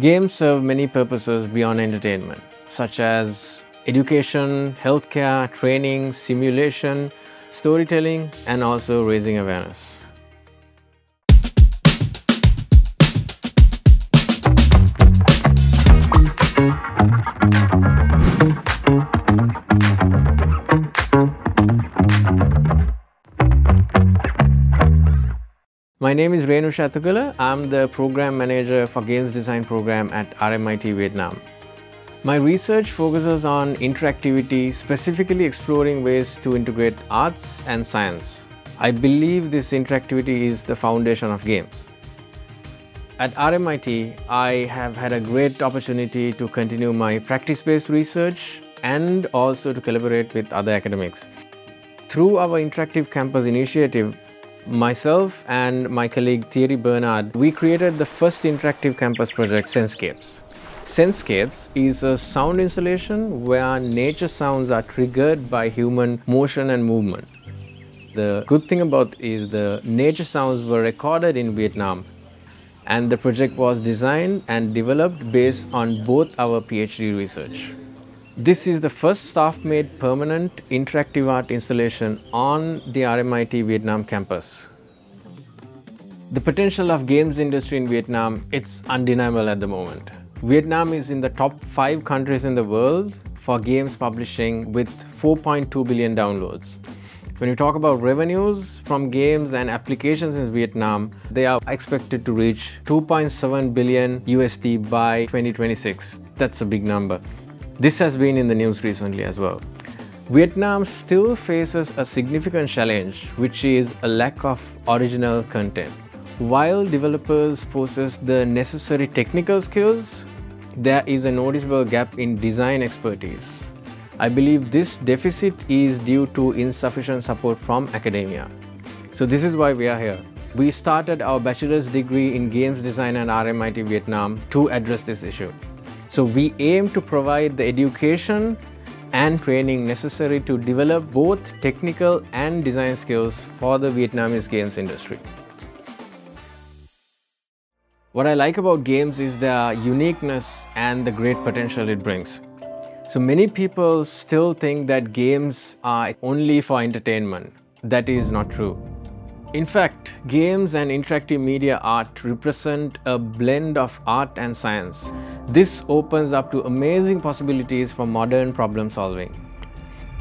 Games serve many purposes beyond entertainment, such as education, healthcare, training, simulation, storytelling, and also raising awareness. My name is Renusha Athugala. I'm the program manager for games design program at RMIT Vietnam. My research focuses on interactivity, specifically exploring ways to integrate arts and science. I believe this interactivity is the foundation of games. At RMIT, I have had a great opportunity to continue my practice-based research and also to collaborate with other academics. Through our Interactive Campus initiative, myself and my colleague Thierry Bernard, we created the first interactive campus project, Senscapes. Senscapes is a sound installation where nature sounds are triggered by human motion and movement. The good thing about is the nature sounds were recorded in Vietnam and the project was designed and developed based on both our PhD research. This is the first staff-made permanent interactive art installation on the RMIT Vietnam campus. The potential of games industry in Vietnam, it's undeniable at the moment. Vietnam is in the top 5 countries in the world for games publishing with 4.2 billion downloads. When you talk about revenues from games and applications in Vietnam, they are expected to reach 2.7 billion USD by 2026. That's a big number. This has been in the news recently as well. Vietnam still faces a significant challenge, which is a lack of original content. While developers possess the necessary technical skills, there is a noticeable gap in design expertise. I believe this deficit is due to insufficient support from academia. So this is why we are here. We started our bachelor's degree in games design at RMIT Vietnam to address this issue. So we aim to provide the education and training necessary to develop both technical and design skills for the Vietnamese games industry. What I like about games is their uniqueness and the great potential it brings. So many people still think that games are only for entertainment. That is not true. In fact, games and interactive media art represent a blend of art and science. This opens up to amazing possibilities for modern problem solving.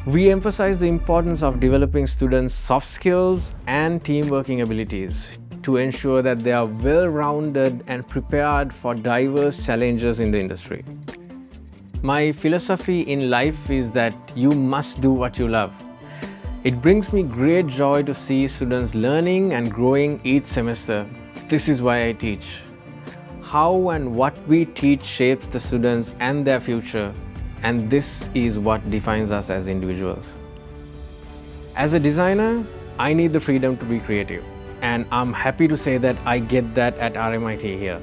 We emphasize the importance of developing students' soft skills and team working abilities to ensure that they are well-rounded and prepared for diverse challenges in the industry. My philosophy in life is that you must do what you love. It brings me great joy to see students learning and growing each semester. This is why I teach. How and what we teach shapes the students and their future, and this is what defines us as individuals. As a designer, I need the freedom to be creative, and I'm happy to say that I get that at RMIT here.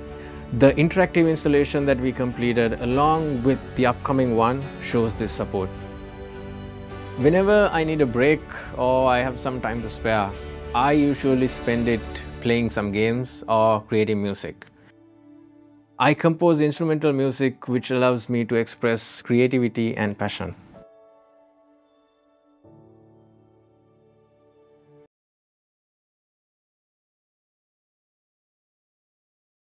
The interactive installation that we completed along with the upcoming one shows this support. Whenever I need a break or I have some time to spare, I usually spend it playing some games or creating music. I compose instrumental music which allows me to express creativity and passion.